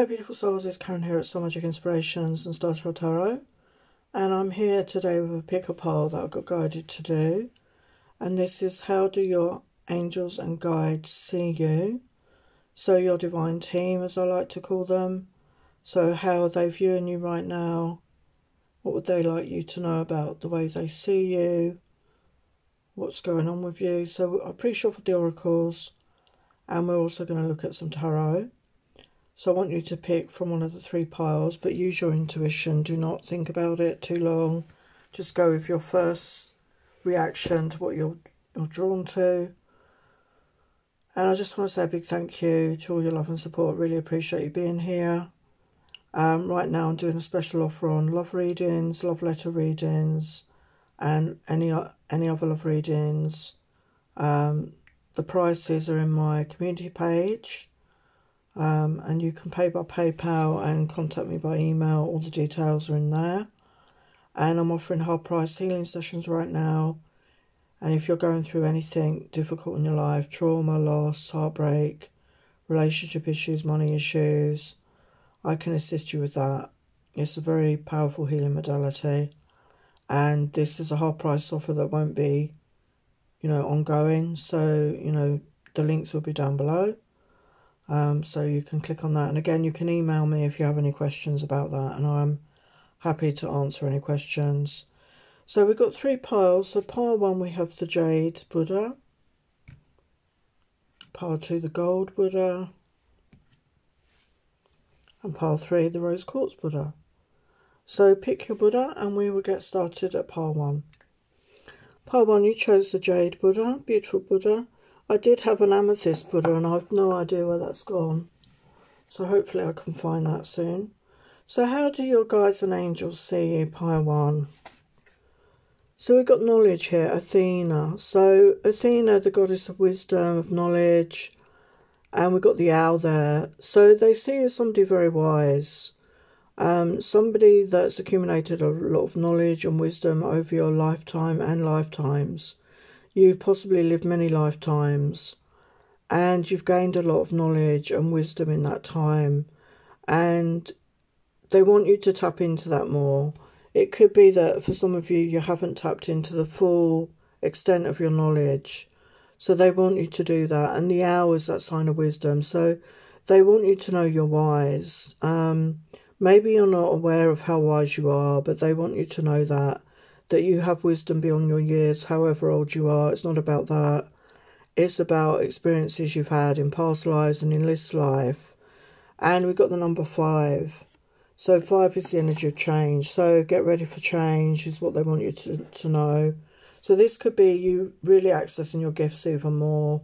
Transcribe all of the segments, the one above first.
Hello beautiful souls, it's Caron here at Soulmagic Inspirations and Star Trail Tarot. And I'm here today with a pick a pile that I got guided to do. And this is how do your angels and guides see you? So your divine team as I like to call them. So how are they viewing you right now. What would they like you to know about the way they see you? What's going on with you? So I'm pretty sure for the oracles. And we're also going to look at some tarot so I want you to pick from one of the three piles, but use your intuition. Do not think about it too long. Just go with your first reaction to what you're, you're drawn to. And I just want to say a big thank you to all your love and support. Really appreciate you being here. Um, right now I'm doing a special offer on love readings, love letter readings, and any any other love readings. Um, the prices are in my community page um, and you can pay by PayPal and contact me by email. All the details are in there. And I'm offering half price healing sessions right now. And if you're going through anything difficult in your life, trauma, loss, heartbreak, relationship issues, money issues, I can assist you with that. It's a very powerful healing modality. And this is a half price offer that won't be, you know, ongoing. So, you know, the links will be down below. Um, so you can click on that. And again, you can email me if you have any questions about that. And I'm happy to answer any questions. So we've got three piles. So pile one, we have the Jade Buddha. Pile two, the Gold Buddha. And pile three, the Rose Quartz Buddha. So pick your Buddha and we will get started at pile one. Pile one, you chose the Jade Buddha, beautiful Buddha. I did have an amethyst Buddha and I've no idea where that's gone. So hopefully I can find that soon. So how do your guides and angels see you, Paiwan? So we've got knowledge here, Athena. So Athena, the goddess of wisdom, of knowledge. And we've got the owl there. So they see you as somebody very wise. Um, somebody that's accumulated a lot of knowledge and wisdom over your lifetime and lifetimes. You've possibly lived many lifetimes and you've gained a lot of knowledge and wisdom in that time. And they want you to tap into that more. It could be that for some of you, you haven't tapped into the full extent of your knowledge. So they want you to do that. And the owl is that sign of wisdom. So they want you to know you're wise. Um, maybe you're not aware of how wise you are, but they want you to know that that you have wisdom beyond your years, however old you are. It's not about that. It's about experiences you've had in past lives and in this life. And we've got the number five. So five is the energy of change. So get ready for change is what they want you to, to know. So this could be you really accessing your gifts even more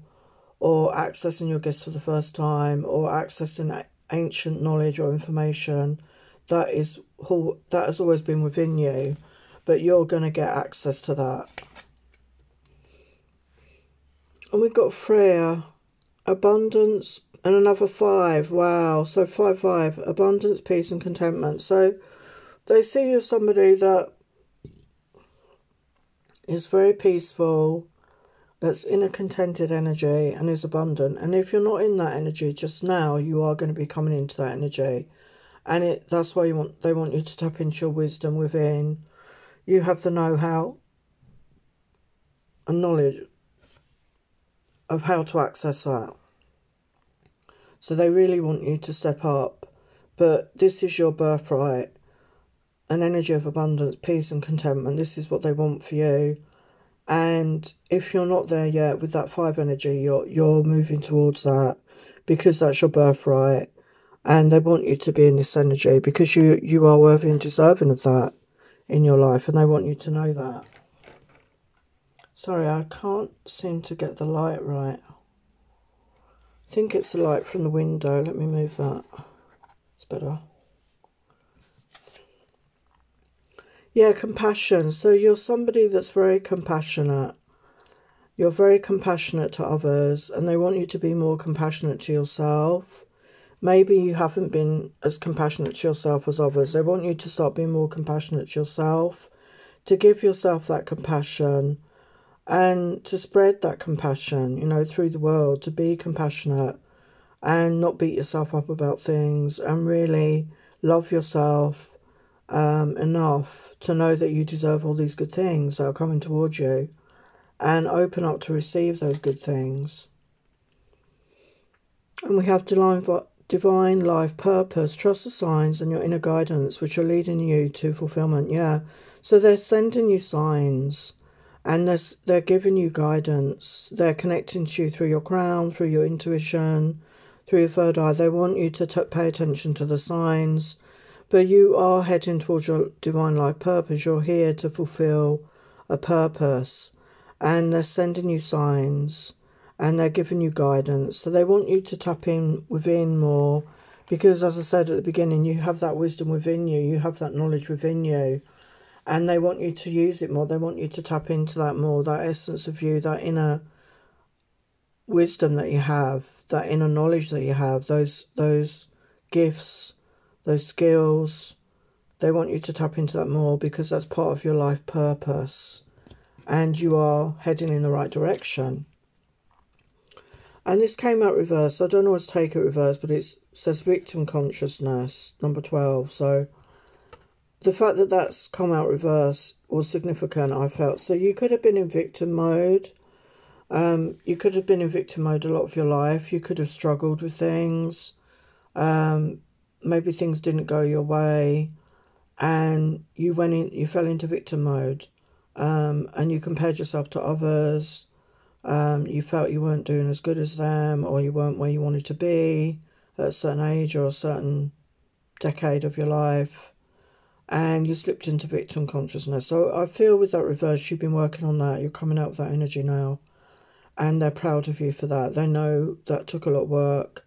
or accessing your gifts for the first time or accessing ancient knowledge or information that is that has always been within you but you're going to get access to that. And we've got Freya, abundance, and another five. Wow, so five, five, abundance, peace, and contentment. So they see you as somebody that is very peaceful, that's in a contented energy and is abundant. And if you're not in that energy just now, you are going to be coming into that energy. And it that's why you want they want you to tap into your wisdom within you have the know how and knowledge of how to access that. So they really want you to step up. But this is your birthright an energy of abundance, peace, and contentment. This is what they want for you. And if you're not there yet with that five energy, you're you're moving towards that because that's your birthright. And they want you to be in this energy because you, you are worthy and deserving of that in your life and they want you to know that. Sorry, I can't seem to get the light right. I think it's the light from the window. Let me move that. It's better. Yeah, compassion. So you're somebody that's very compassionate. You're very compassionate to others and they want you to be more compassionate to yourself maybe you haven't been as compassionate to yourself as others. They want you to start being more compassionate to yourself, to give yourself that compassion and to spread that compassion, you know, through the world, to be compassionate and not beat yourself up about things and really love yourself um, enough to know that you deserve all these good things that are coming towards you and open up to receive those good things. And we have divine, divine life purpose. Trust the signs and your inner guidance, which are leading you to fulfillment. Yeah. So they're sending you signs and they're, they're giving you guidance. They're connecting to you through your crown, through your intuition, through your third eye. They want you to t- pay attention to the signs. But you are heading towards your divine life purpose. You're here to fulfill a purpose. And they're sending you signs and they're giving you guidance. So they want you to tap in within more because, as I said at the beginning, you have that wisdom within you, you have that knowledge within you, and they want you to use it more. They want you to tap into that more, that essence of you, that inner wisdom that you have, that inner knowledge that you have, those those gifts, those skills. They want you to tap into that more because that's part of your life purpose and you are heading in the right direction. And this came out reverse. I don't always take it reverse, but it says victim consciousness, number 12. So the fact that that's come out reverse was significant, I felt. So you could have been in victim mode. Um, you could have been in victim mode a lot of your life. You could have struggled with things. Um, maybe things didn't go your way and you went in, you fell into victim mode. Um, and you compared yourself to others um, you felt you weren't doing as good as them or you weren't where you wanted to be at a certain age or a certain decade of your life and you slipped into victim consciousness. So I feel with that reverse, you've been working on that. You're coming out with that energy now. And they're proud of you for that. They know that took a lot of work.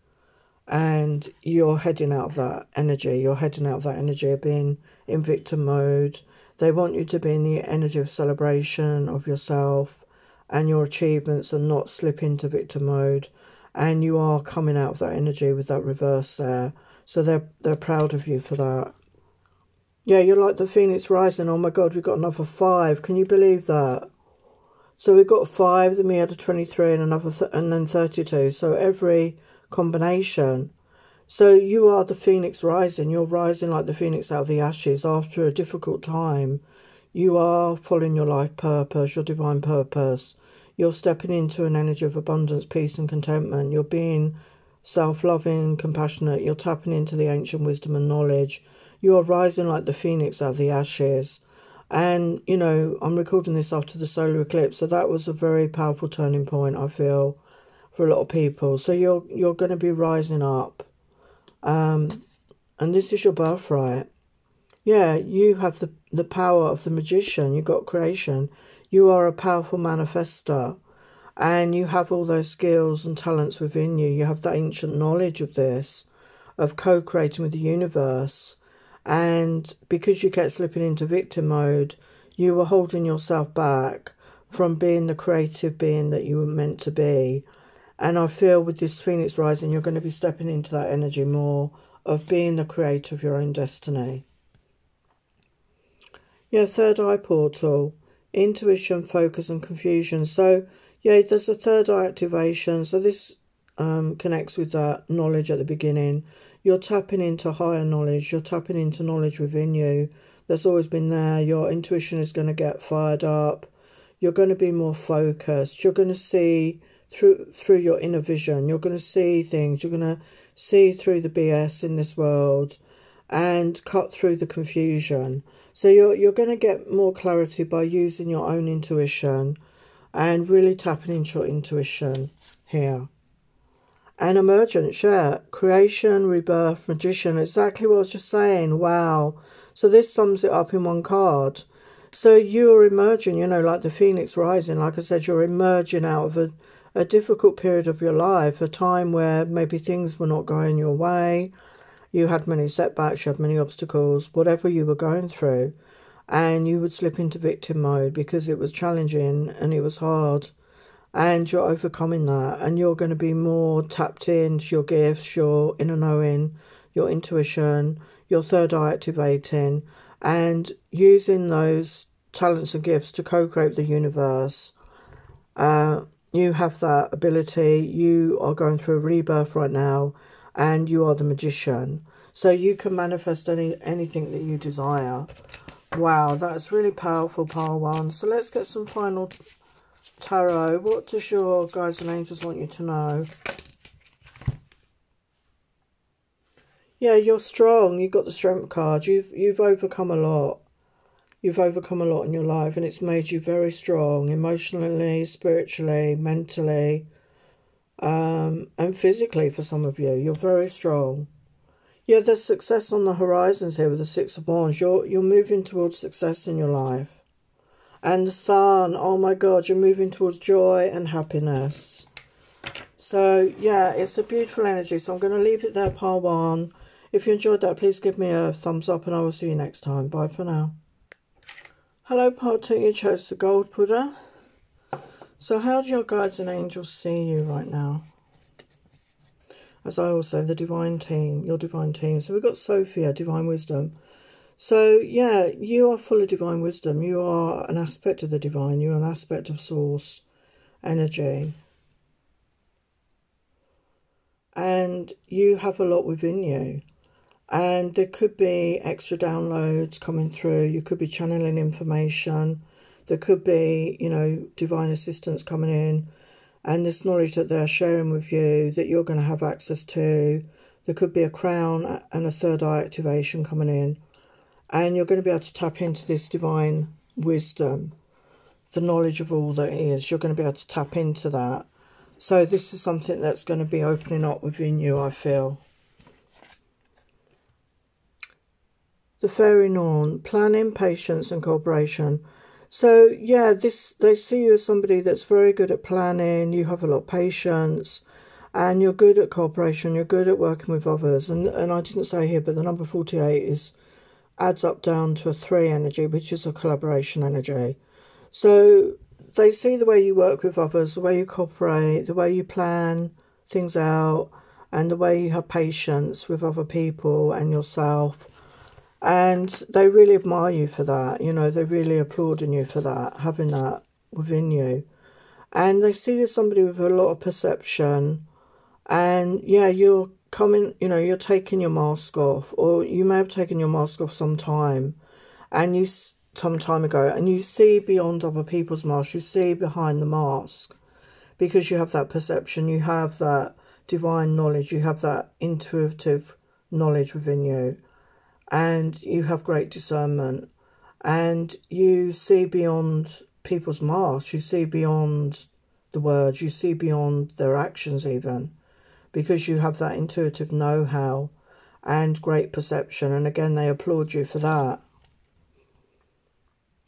And you're heading out of that energy. You're heading out of that energy of being in victim mode. They want you to be in the energy of celebration of yourself and your achievements and not slip into victim mode. And you are coming out of that energy with that reverse there. So they're they're proud of you for that. Yeah, you're like the Phoenix Rising. Oh my God, we've got another five. Can you believe that? So we got five, then we had a 23 and another, th- and then 32. So every combination. So you are the Phoenix Rising. You're rising like the Phoenix out of the ashes after a difficult time. You are following your life purpose, your divine purpose. You're stepping into an energy of abundance, peace, and contentment. You're being self loving, compassionate. You're tapping into the ancient wisdom and knowledge. You are rising like the phoenix out of the ashes. And, you know, I'm recording this after the solar eclipse, so that was a very powerful turning point, I feel, for a lot of people. So you're you're gonna be rising up. Um and this is your birthright. Yeah, you have the, the power of the magician, you've got creation. You are a powerful manifester and you have all those skills and talents within you. You have that ancient knowledge of this, of co creating with the universe. And because you kept slipping into victim mode, you were holding yourself back from being the creative being that you were meant to be. And I feel with this Phoenix Rising, you're going to be stepping into that energy more of being the creator of your own destiny. Yeah, third eye portal intuition, focus, and confusion. So, yeah, there's a third eye activation. So, this um, connects with that knowledge at the beginning. You're tapping into higher knowledge, you're tapping into knowledge within you that's always been there. Your intuition is going to get fired up. You're going to be more focused. You're going to see through through your inner vision. You're going to see things. You're going to see through the BS in this world and cut through the confusion. So you're you're going to get more clarity by using your own intuition and really tapping into your intuition here. An emergent, yeah, creation, rebirth, magician, exactly what I was just saying. Wow. So this sums it up in one card. So you're emerging, you know, like the phoenix rising. Like I said, you're emerging out of a, a difficult period of your life, a time where maybe things were not going your way you had many setbacks, you had many obstacles, whatever you were going through, and you would slip into victim mode because it was challenging and it was hard. And you're overcoming that, and you're going to be more tapped into your gifts, your inner knowing, your intuition, your third eye activating, and using those talents and gifts to co create the universe. Uh, you have that ability. You are going through a rebirth right now, and you are the magician. So you can manifest any anything that you desire. Wow, that's really powerful, pile one. So let's get some final tarot. What does your guides and angels want you to know? Yeah, you're strong. You've got the strength card. You've you've overcome a lot. You've overcome a lot in your life and it's made you very strong emotionally, spiritually, mentally, um, and physically for some of you. You're very strong. Yeah, there's success on the horizons here with the Six of Wands. You're, you're moving towards success in your life. And the Sun, oh my God, you're moving towards joy and happiness. So, yeah, it's a beautiful energy. So I'm going to leave it there, part one. If you enjoyed that, please give me a thumbs up and I will see you next time. Bye for now. Hello, part two, you chose the gold Buddha. So how do your guides and angels see you right now? As I also, the divine team, your divine team. So we've got Sophia, divine wisdom. So, yeah, you are full of divine wisdom. You are an aspect of the divine. You're an aspect of source energy. And you have a lot within you and there could be extra downloads coming through you could be channeling information there could be you know divine assistance coming in and this knowledge that they're sharing with you that you're going to have access to there could be a crown and a third eye activation coming in and you're going to be able to tap into this divine wisdom the knowledge of all that is you're going to be able to tap into that so this is something that's going to be opening up within you i feel the fairy norn, planning, patience and cooperation. So yeah, this they see you as somebody that's very good at planning, you have a lot of patience and you're good at cooperation, you're good at working with others. And and I didn't say here, but the number 48 is adds up down to a three energy, which is a collaboration energy. So they see the way you work with others, the way you cooperate, the way you plan things out, and the way you have patience with other people and yourself and they really admire you for that. You know, they really applauding you for that, having that within you. And they see you as somebody with a lot of perception. And yeah, you're coming, you know, you're taking your mask off, or you may have taken your mask off some time, and you some time ago, and you see beyond other people's masks, you see behind the mask, because you have that perception, you have that divine knowledge, you have that intuitive knowledge within you and you have great discernment and you see beyond people's masks, you see beyond the words, you see beyond their actions even because you have that intuitive know-how and great perception and again they applaud you for that.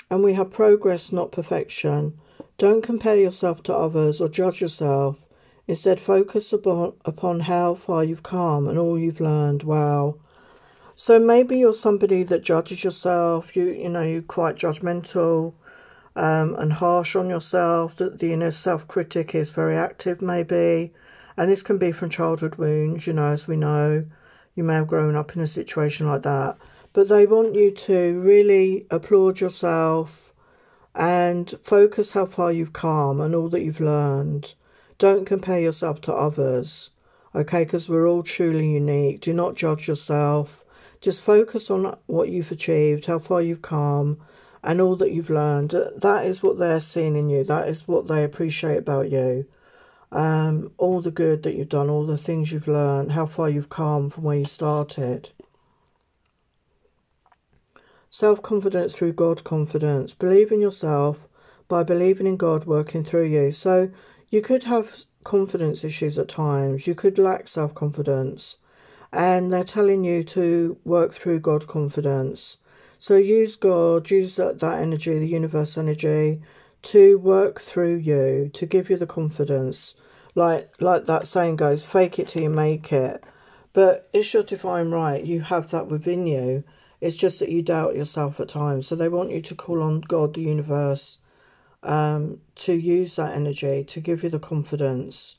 And we have progress, not perfection. Don't compare yourself to others or judge yourself. Instead, focus upon, upon how far you've come and all you've learned. Wow. So maybe you're somebody that judges yourself. You you know you're quite judgmental um, and harsh on yourself. That the inner self critic is very active, maybe, and this can be from childhood wounds. You know, as we know, you may have grown up in a situation like that. But they want you to really applaud yourself and focus how far you've come and all that you've learned. Don't compare yourself to others, okay? Because we're all truly unique. Do not judge yourself just focus on what you've achieved, how far you've come, and all that you've learned. That is what they're seeing in you. That is what they appreciate about you. Um, all the good that you've done, all the things you've learned, how far you've come from where you started. Self confidence through God confidence. Believe in yourself by believing in God working through you. So you could have confidence issues at times. You could lack self confidence and they're telling you to work through God confidence. So use God, use that, that energy, the universe energy, to work through you, to give you the confidence. Like like that saying goes, fake it till you make it. But it's your divine right. You have that within you. It's just that you doubt yourself at times. So they want you to call on God, the universe, um, to use that energy, to give you the confidence.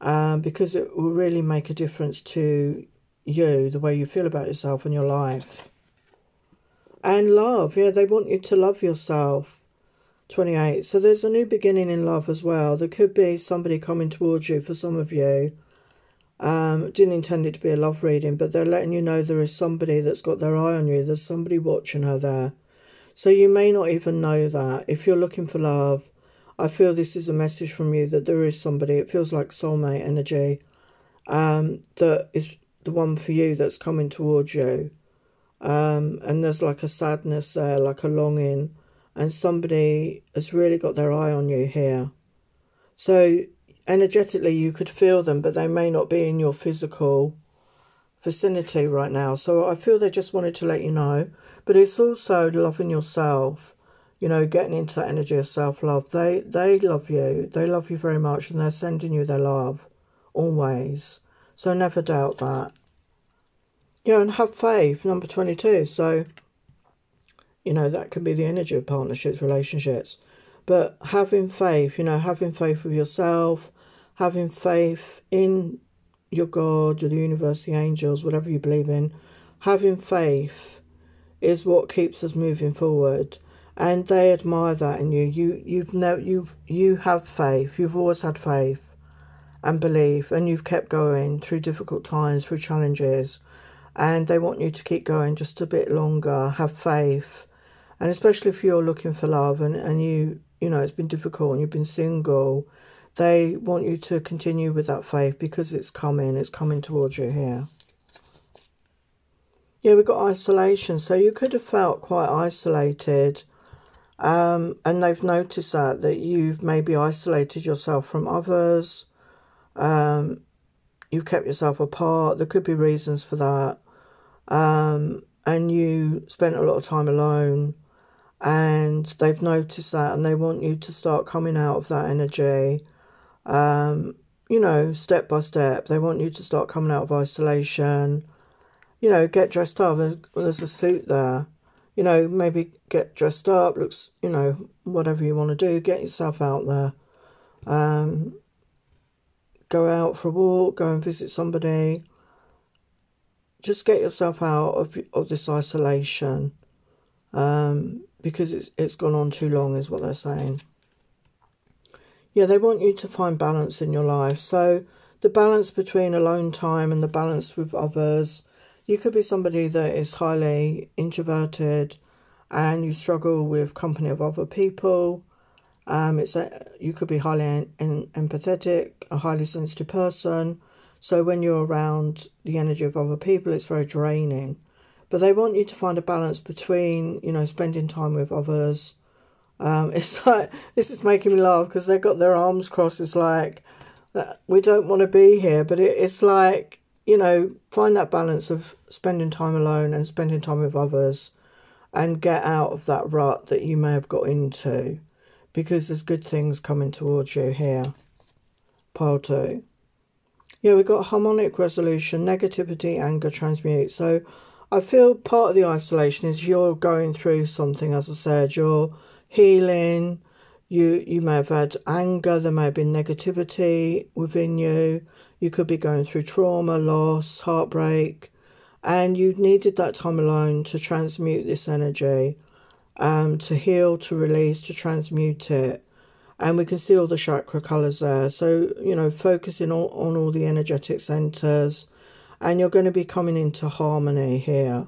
Um, because it will really make a difference to you, the way you feel about yourself and your life. And love, yeah, they want you to love yourself. 28. So there's a new beginning in love as well. There could be somebody coming towards you for some of you. Um, didn't intend it to be a love reading, but they're letting you know there is somebody that's got their eye on you. There's somebody watching her there. So you may not even know that. If you're looking for love, I feel this is a message from you that there is somebody. It feels like soulmate energy. Um, that is the one for you that's coming towards you. Um, and there's like a sadness there, like a longing, and somebody has really got their eye on you here. So energetically, you could feel them, but they may not be in your physical vicinity right now. So I feel they just wanted to let you know. But it's also loving yourself, you know, getting into that energy of self-love. They they love you. They love you very much, and they're sending you their love always. So never doubt that. Yeah, and have faith, number 22. So, you know, that can be the energy of partnerships, relationships. But having faith, you know, having faith with yourself, having faith in your God, or the universe, the angels, whatever you believe in, having faith is what keeps us moving forward. And they admire that in you. You you've no you you have faith. You've always had faith and belief, and you've kept going through difficult times, through challenges, and they want you to keep going just a bit longer. Have faith, and especially if you're looking for love and and you you know it's been difficult and you've been single, they want you to continue with that faith because it's coming. It's coming towards you here. Yeah, we've got isolation. So you could have felt quite isolated. Um, and they've noticed that, that you've maybe isolated yourself from others. Um, you've kept yourself apart. There could be reasons for that. Um, and you spent a lot of time alone. And they've noticed that and they want you to start coming out of that energy. Um, you know, step by step. They want you to start coming out of isolation. You know, get dressed up. There's, a suit there. You know, maybe get dressed up. Looks, you know, whatever you want to do. Get yourself out there. Um, go out for a walk, go and visit somebody. Just get yourself out of, of this isolation um, because it's, it's gone on too long, is what they're saying. Yeah, they want you to find balance in your life. So the balance between alone time and the balance with others. You could be somebody that is highly introverted and you struggle with company of other people. Um, it's a, you could be highly en- en- empathetic, a highly sensitive person. So when you're around the energy of other people, it's very draining. But they want you to find a balance between, you know, spending time with others. Um, it's like this is making me laugh because they've got their arms crossed. It's like uh, we don't want to be here, but it, it's like you know, find that balance of spending time alone and spending time with others, and get out of that rut that you may have got into because there's good things coming towards you here. Pile two. Yeah, we've got harmonic resolution, negativity, anger, transmute. So I feel part of the isolation is you're going through something, as I said, you're healing, you you may have had anger, there may have been negativity within you, you could be going through trauma, loss, heartbreak, and you needed that time alone to transmute this energy um, to heal, to release, to transmute it. And we can see all the chakra colors there. So, you know, focusing on, on all the energetic centers. And you're going to be coming into harmony here.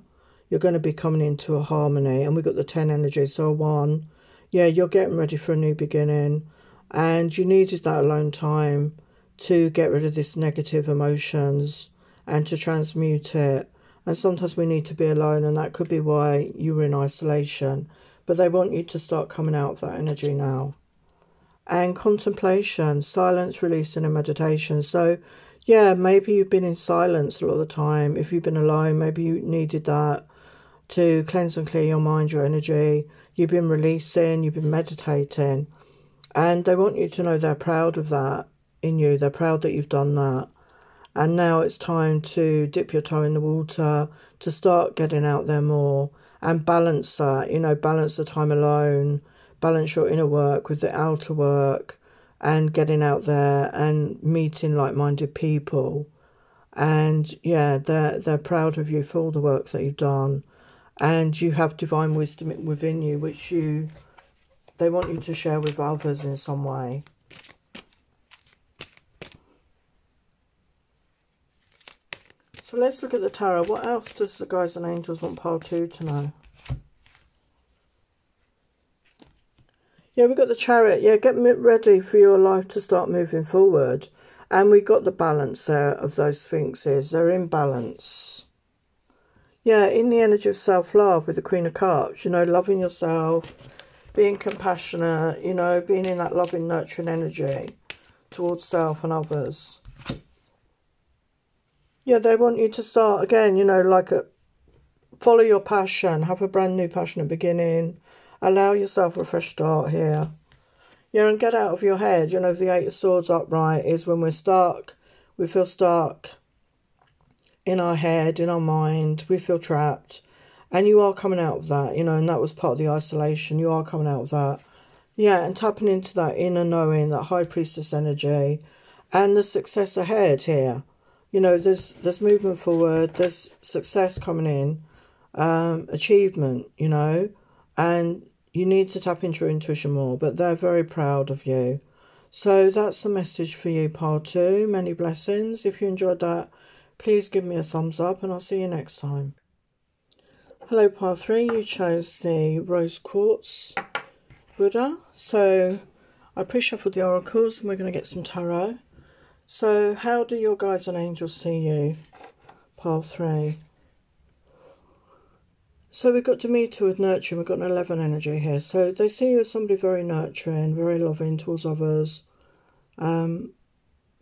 You're going to be coming into a harmony. And we've got the 10 energies. So, one, yeah, you're getting ready for a new beginning. And you needed that alone time to get rid of this negative emotions and to transmute it. And sometimes we need to be alone, and that could be why you were in isolation but they want you to start coming out of that energy now. And contemplation, silence, releasing, and meditation. So, yeah, maybe you've been in silence a lot of the time. If you've been alone, maybe you needed that to cleanse and clear your mind, your energy. You've been releasing, you've been meditating. And they want you to know they're proud of that in you. They're proud that you've done that. And now it's time to dip your toe in the water, to start getting out there more and balance that, you know, balance the time alone, balance your inner work with the outer work and getting out there and meeting like minded people. And yeah, they're they're proud of you for all the work that you've done. And you have divine wisdom within you which you they want you to share with others in some way. So let's look at the tarot. What else does the guys and angels want pile two to know? Yeah, we've got the chariot. Yeah, get ready for your life to start moving forward. And we got the balance there of those sphinxes. They're in balance. Yeah, in the energy of self-love with the Queen of Cups, you know, loving yourself, being compassionate, you know, being in that loving, nurturing energy towards self and others. Yeah, they want you to start again, you know, like a, follow your passion, have a brand new passionate beginning, allow yourself a fresh start here. Yeah, and get out of your head. You know, the Eight of Swords upright is when we're stuck, we feel stuck in our head, in our mind, we feel trapped. And you are coming out of that, you know, and that was part of the isolation. You are coming out of that. Yeah, and tapping into that inner knowing, that high priestess energy, and the success ahead here. You know, there's there's movement forward, there's success coming in, um, achievement, you know, and you need to tap into your intuition more, but they're very proud of you. So that's the message for you, part two. Many blessings. If you enjoyed that, please give me a thumbs up and I'll see you next time. Hello, part three. You chose the rose quartz Buddha. So I pre-shuffled the oracles and we're going to get some tarot. So how do your guides and angels see you? Part three. So we've got Demeter with nurturing. We've got an 11 energy here. So they see you as somebody very nurturing, very loving towards others. Um,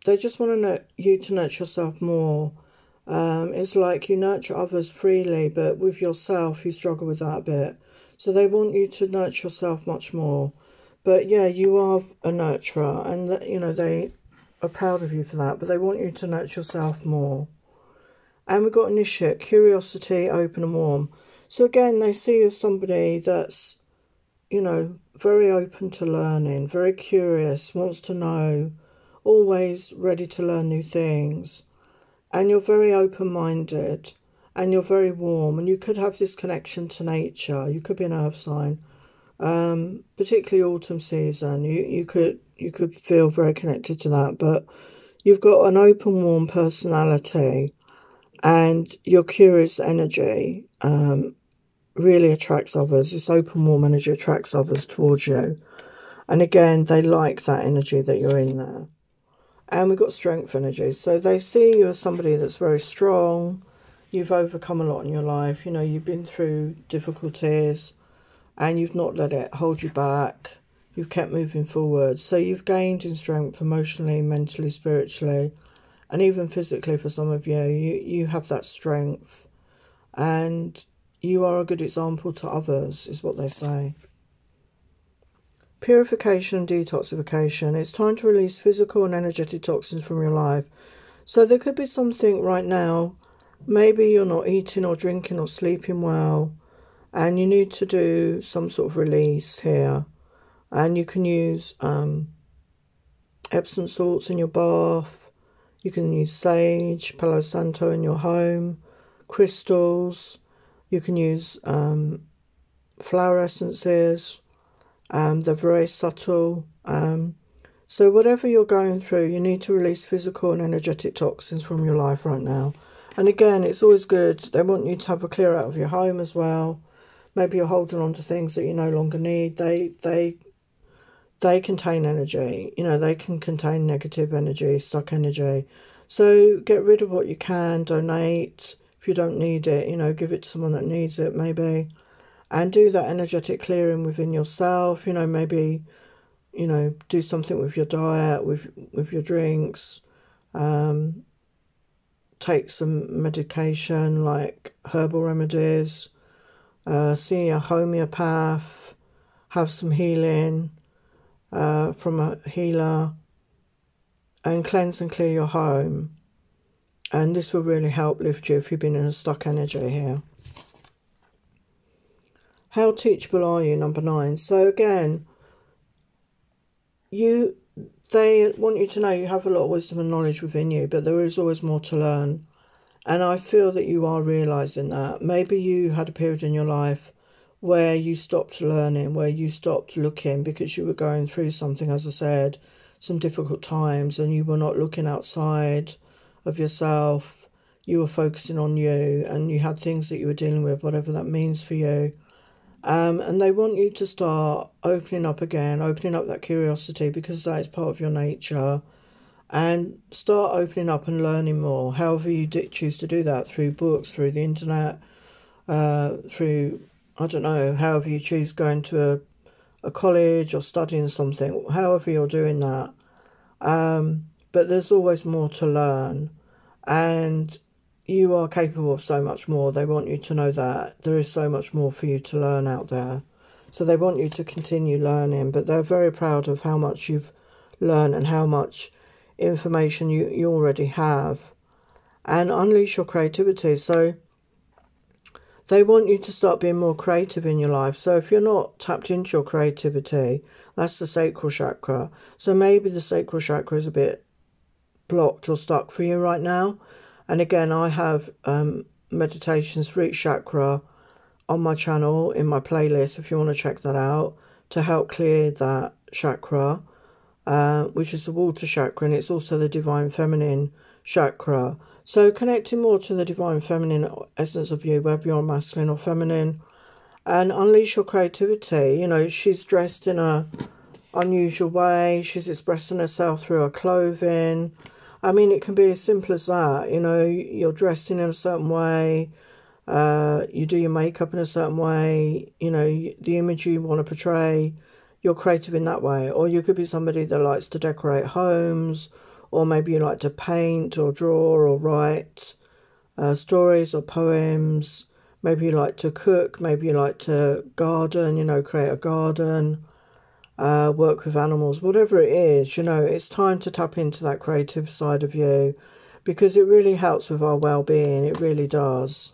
they just want to know you to nurture yourself more. Um, it's like you nurture others freely, but with yourself, you struggle with that a bit. So they want you to nurture yourself much more. But yeah, you are a nurturer, and you know they are proud of you for that. But they want you to nurture yourself more. And we've got initiate, curiosity, open and warm. So again, they see you as somebody that's, you know, very open to learning, very curious, wants to know, always ready to learn new things. And you're very open-minded and you're very warm and you could have this connection to nature. You could be an earth sign, um, particularly autumn season. You, you could you could feel very connected to that, but you've got an open, warm personality and your curious energy um, really attracts others. This open, warm energy attracts others towards you. And again, they like that energy that you're in there. And we've got strength energy. So they see you as somebody that's very strong. You've overcome a lot in your life. You know, you've been through difficulties and you've not let it hold you back. You've kept moving forward. So you've gained in strength emotionally, mentally, spiritually, and even physically for some of you. You, you have that strength. And you are a good example to others, is what they say. Purification and detoxification. It's time to release physical and energetic toxins from your life. So there could be something right now. Maybe you're not eating or drinking or sleeping well, and you need to do some sort of release here. And you can use um, Epsom salts in your bath. You can use sage, Palo Santo in your home, crystals you can use um, flower essences. Um, they're very subtle. Um, so whatever you're going through, you need to release physical and energetic toxins from your life right now. And again, it's always good. They want you to have a clear out of your home as well. Maybe you're holding on to things that you no longer need. They they they contain energy. You know, they can contain negative energy, stuck energy. So get rid of what you can, donate, you don't need it, you know, give it to someone that needs it, maybe. And do that energetic clearing within yourself, you know, maybe, you know, do something with your diet, with, with your drinks. Um, take some medication like herbal remedies, uh, see a homeopath, have some healing uh, from a healer, and cleanse and clear your home. And this will really help lift you if you've been in a stuck energy here. How teachable are you, number nine? So again, you they want you to know you have a lot of wisdom and knowledge within you, but there is always more to learn. And I feel that you are realizing that. Maybe you had a period in your life where you stopped learning, where you stopped looking because you were going through something, as I said, some difficult times, and you were not looking outside of yourself. You were focusing on you, and you had things that you were dealing with, whatever that means for you. Um, and they want you to start opening up again, opening up that curiosity because that is part of your nature, and start opening up and learning more. However, you choose to do that through books, through the internet, uh, through I don't know, however you choose going to a, a college or studying something, however you're doing that. Um, but there's always more to learn, and you are capable of so much more. They want you to know that there is so much more for you to learn out there. So they want you to continue learning, but they're very proud of how much you've learned and how much information you, you already have. And unleash your creativity. So they want you to start being more creative in your life. So if you're not tapped into your creativity, that's the sacral chakra. So maybe the sacral chakra is a bit blocked or stuck for you right now. And again, I have um, meditations for each chakra on my channel in my playlist if you want to check that out to help clear that chakra, uh, which is the water chakra, and it's also the divine feminine chakra. So connecting more to the divine feminine essence of you, whether you're masculine or feminine, and unleash your creativity. You know, she's dressed in a unusual way. She's expressing herself through her clothing. I mean, it can be as simple as that. You know, you're dressed in a certain way. Uh, you do your makeup in a certain way. You know, the image you want to portray, you're creative in that way. Or you could be somebody that likes to decorate homes, or maybe you like to paint or draw or write uh, stories or poems. Maybe you like to cook. Maybe you like to garden. You know, create a garden uh, work with animals, whatever it is, you know, it's time to tap into that creative side of you because it really helps with our well being. It really does.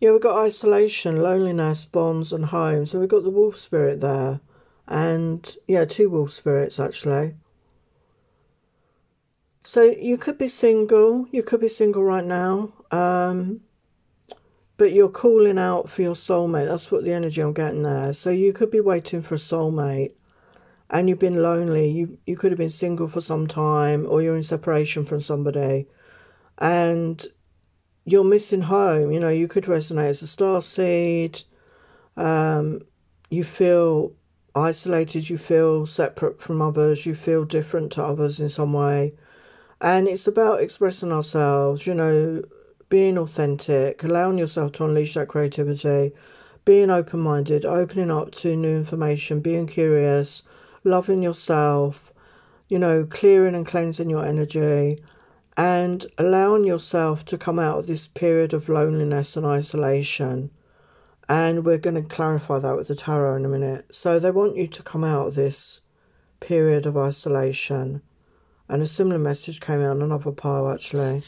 Yeah, we've got isolation, loneliness, bonds, and home. So we've got the wolf spirit there. And yeah, two wolf spirits actually. So you could be single. You could be single right now. Um, but you're calling out for your soulmate. That's what the energy I'm getting there. So you could be waiting for a soulmate and you've been lonely. You you could have been single for some time or you're in separation from somebody and you're missing home. You know, you could resonate as a star seed. Um, you feel isolated, you feel separate from others, you feel different to others in some way. And it's about expressing ourselves, you know, being authentic, allowing yourself to unleash that creativity, being open minded, opening up to new information, being curious, loving yourself, you know, clearing and cleansing your energy, and allowing yourself to come out of this period of loneliness and isolation. And we're going to clarify that with the tarot in a minute. So they want you to come out of this period of isolation. And a similar message came out on another pile actually.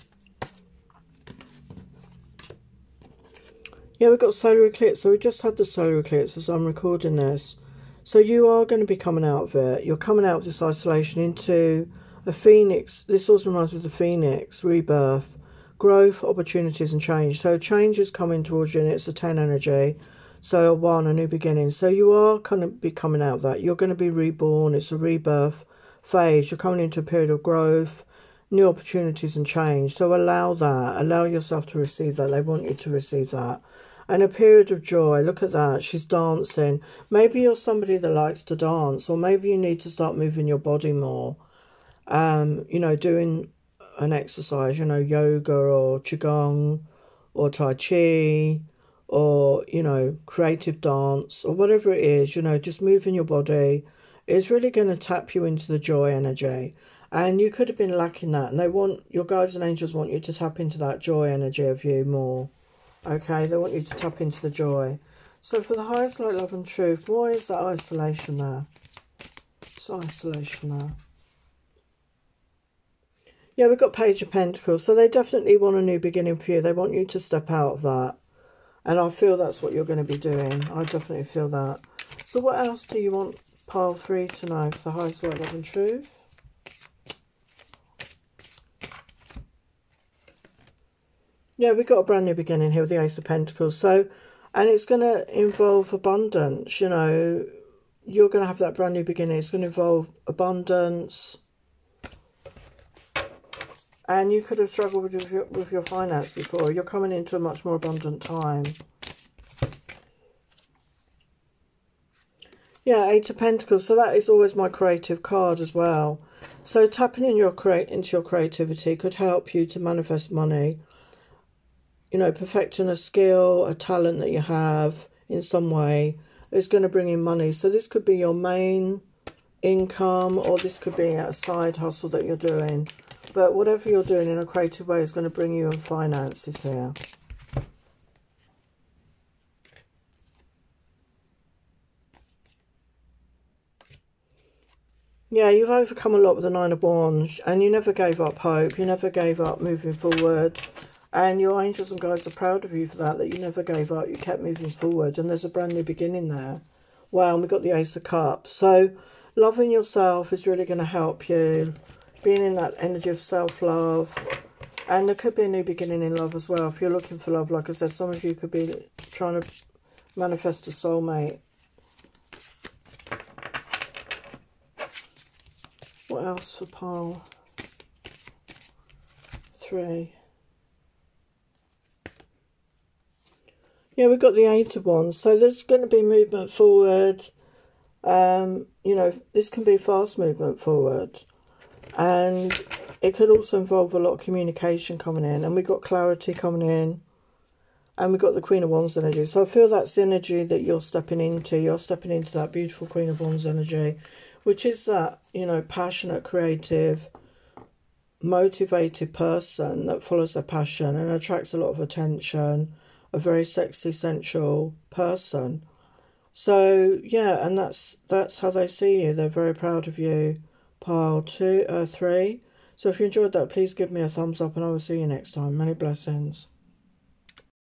Yeah, we've got solar eclipse. So we just had the solar eclipse as I'm recording this. So you are going to be coming out of it. You're coming out of this isolation into a phoenix. This also reminds me of the phoenix, rebirth, growth, opportunities and change. So change is coming towards you and it's a 10 energy. So a 1, a new beginning. So you are going to be coming out of that. You're going to be reborn. It's a rebirth phase. You're coming into a period of growth, new opportunities and change. So allow that. Allow yourself to receive that. They want you to receive that and a period of joy. Look at that. She's dancing. Maybe you're somebody that likes to dance, or maybe you need to start moving your body more. Um, you know, doing an exercise, you know, yoga or qigong or tai chi or, you know, creative dance or whatever it is, you know, just moving your body is really going to tap you into the joy energy. And you could have been lacking that. And they want, your guides and angels want you to tap into that joy energy of you more. Okay, they want you to tap into the joy. So for the highest light, love and truth, why is that isolation there? It's isolation there. Yeah, we've got Page of Pentacles. So they definitely want a new beginning for you. They want you to step out of that. And I feel that's what you're going to be doing. I definitely feel that. So what else do you want pile three to know for the highest light, love and truth? Yeah, we've got a brand new beginning here with the Ace of Pentacles. So And it's going to involve abundance, you know. You're going to have that brand new beginning. It's going to involve abundance. And you could have struggled with your, with your finance before. You're coming into a much more abundant time. Yeah, Eight of Pentacles. So that is always my creative card as well. So tapping in your create into your creativity could help you to manifest money. You know, perfecting a skill, a talent that you have in some way is going to bring in money. So this could be your main income or this could be a side hustle that you're doing. But whatever you're doing in a creative way is going to bring you in finances here. Yeah, you've overcome a lot with the Nine of Wands and you never gave up hope. You never gave up moving forward. And your angels and guides are proud of you for that, that you never gave up. You kept moving forward and there's a brand new beginning there. Wow, and we got the Ace of Cups. So loving yourself is really going to help you. Being in that energy of self-love. And there could be a new beginning in love as well. If you're looking for love, like I said, some of you could be trying to manifest a soulmate. What else for pile three? Yeah, we've got the eight of wands. So there's going to be movement forward. Um, you know, this can be fast movement forward. And it could also involve a lot of communication coming in. And we've got clarity coming in. And we've got the Queen of Wands energy. So I feel that's the energy that you're stepping into. You're stepping into that beautiful Queen of Wands energy which is that, you know, passionate, creative, motivated person that follows their passion and attracts a lot of attention, a very sexy, sensual person. So yeah, and that's that's how they see you. They're very proud of you. Pile two, uh, three. So if you enjoyed that, please give me a thumbs up, and I will see you next time. Many blessings.